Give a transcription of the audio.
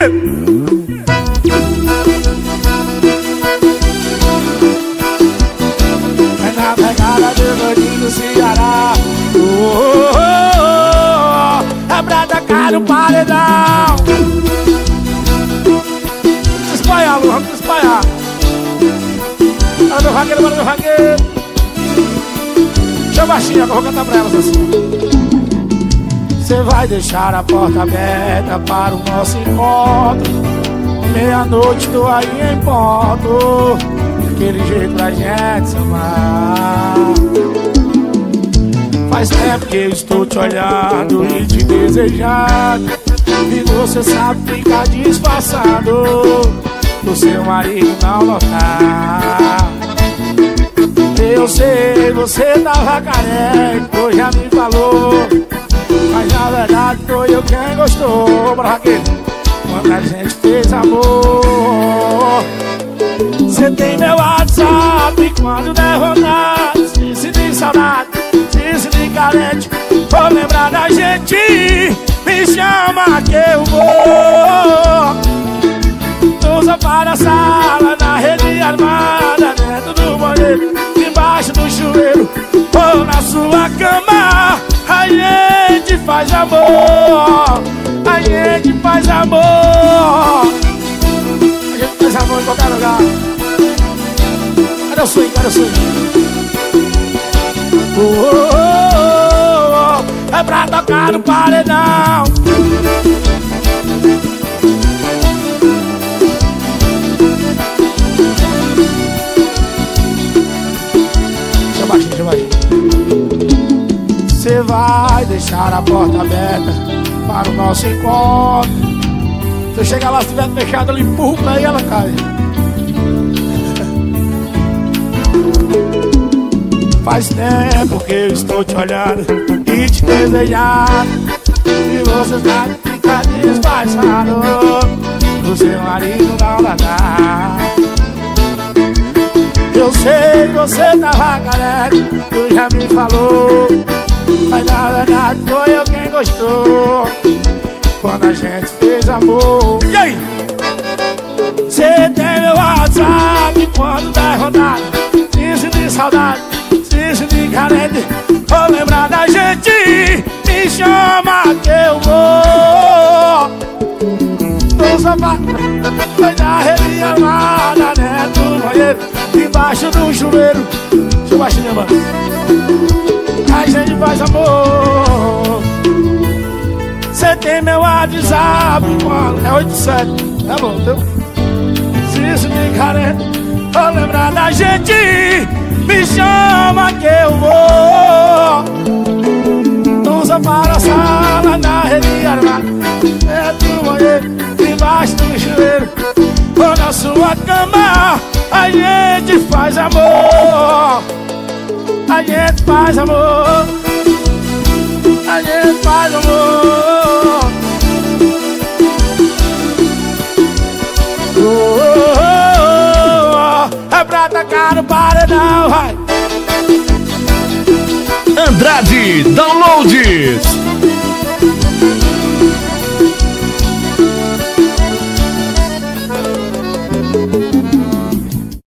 É na pegada do gordinho do Ceará. Oh, oh, oh. É pra tacar no paredão. Espalhar, Lu, vamos espalhar Bora meu vaqueiro, bora meu vaqueiro. Deixa baixinho, eu vou cantar pra elas assim Você vai deixar a porta aberta para o nosso encontro. Meia-noite tô aí em ponto. Aquele jeito pra gente se amar. Faz tempo que eu estou te olhando e te desejando. E você sabe ficar disfarçado Do seu marido não notar Eu sei, você tava careca, já me falou Na verdade foi eu quem gostou. Raquel. Quando a gente fez amor Você tem meu WhatsApp quando der vontade Se sentir saudade, se sentir carente. Vou lembrar da gente. Me chama que eu vou faz amor A gente faz amor. A gente faz amor em qualquer lugar. Cadê o swing, cadê o swing? Oh, Vai deixar a porta aberta para o nosso encontro. Se eu chegar lá, se tiver fechado, eu empurro pra ela cai. Faz tempo que eu estou te olhando e te desejando E você sabe ficar disfarçado Do seu marido não dá Eu sei, você tava careca, tu já me falou foi eu quem gostou Quando a gente fez amor. E aí? Você tem meu WhatsApp quando der rodada. Se sentir saudade, se sentir carente. Vou lembrar da gente. Me chama que eu vou. No sofá Foi na rede armada Dentro do banheiro Embaixo do chuveiro. Deixa eu WhatsApp quando É 87 Tá bom, deu? Se isso me carente Vou lembrar da gente. Me chama que eu vou. Usa para a sala Na rede armada Dentro do banheiro Embaixo do chuveiro. Ou na sua cama A gente faz amor. A gente faz amor. A gente faz amor pra tacar no paredão, vai. Andrade Downloads.